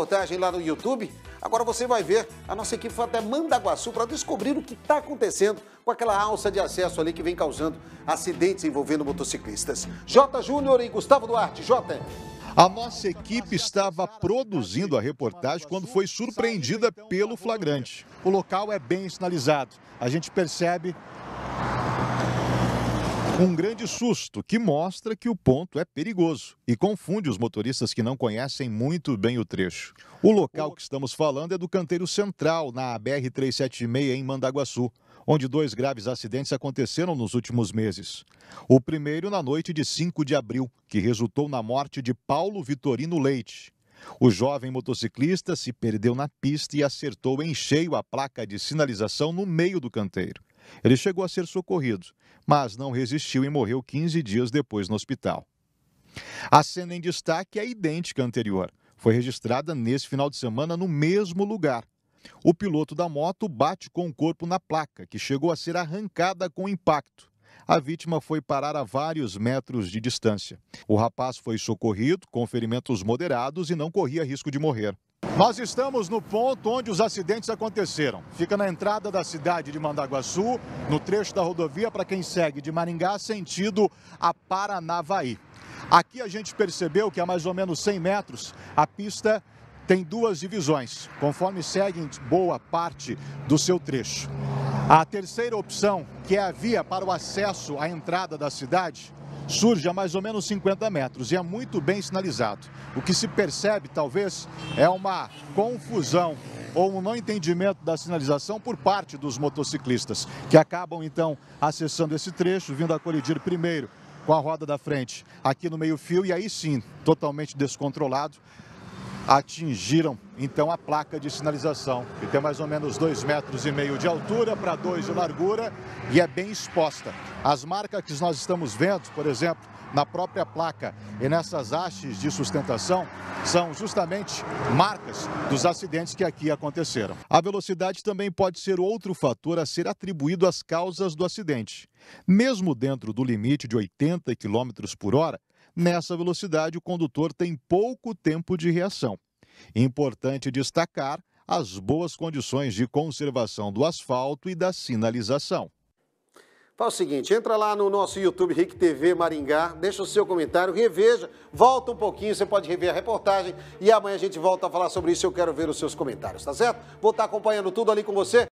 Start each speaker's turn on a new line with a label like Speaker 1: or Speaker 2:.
Speaker 1: reportagem lá no YouTube. Agora você vai ver, a nossa equipe foi até Mandaguaçu para descobrir o que está acontecendo com aquela alça de acesso ali que vem causando acidentes envolvendo motociclistas. J. Júnior e Gustavo Duarte. J.
Speaker 2: A nossa equipe estava produzindo a reportagem quando foi surpreendida pelo flagrante. O local é bem sinalizado. A gente percebe um grande susto que mostra que o ponto é perigoso e confunde os motoristas que não conhecem muito bem o trecho. O local que estamos falando é do canteiro central, na BR-376, em Mandaguaçu, onde dois graves acidentes aconteceram nos últimos meses. O primeiro na noite de 5 de abril, que resultou na morte de Paulo Vitorino Leite. O jovem motociclista se perdeu na pista e acertou em cheio a placa de sinalização no meio do canteiro. Ele chegou a ser socorrido, mas não resistiu e morreu 15 dias depois no hospital. A cena em destaque é idêntica à anterior. Foi registrada nesse final de semana no mesmo lugar. O piloto da moto bate com o corpo na placa, que chegou a ser arrancada com impacto. A vítima foi parar a vários metros de distância. O rapaz foi socorrido com ferimentos moderados e não corria risco de morrer. Nós estamos no ponto onde os acidentes aconteceram. Fica na entrada da cidade de Mandaguaçu, no trecho da rodovia para quem segue de Maringá sentido a Paranavaí. Aqui a gente percebeu que a mais ou menos 100 metros a pista tem duas divisões, conforme segue boa parte do seu trecho. A terceira opção, que é a via para o acesso à entrada da cidade, surge a mais ou menos 50 metros e é muito bem sinalizado. O que se percebe, talvez, é uma confusão ou um não entendimento da sinalização por parte dos motociclistas, que acabam então acessando esse trecho, vindo a colidir primeiro com a roda da frente aqui no meio-fio e aí sim, totalmente descontrolado, atingiram então a placa de sinalização, que tem mais ou menos dois metros e meio de altura para dois de largura e é bem exposta. As marcas que nós estamos vendo, por exemplo, na própria placa e nessas hastes de sustentação, são justamente marcas dos acidentes que aqui aconteceram. A velocidade também pode ser outro fator a ser atribuído às causas do acidente. Mesmo dentro do limite de 80 km por hora, Nessa velocidade, o condutor tem pouco tempo de reação. Importante destacar as boas condições de conservação do asfalto e da sinalização.
Speaker 1: Faz o seguinte, entra lá no nosso YouTube Rick TV Maringá, deixa o seu comentário, reveja, volta um pouquinho, você pode rever a reportagem e amanhã a gente volta a falar sobre isso, eu quero ver os seus comentários, tá certo? Vou estar acompanhando tudo ali com você.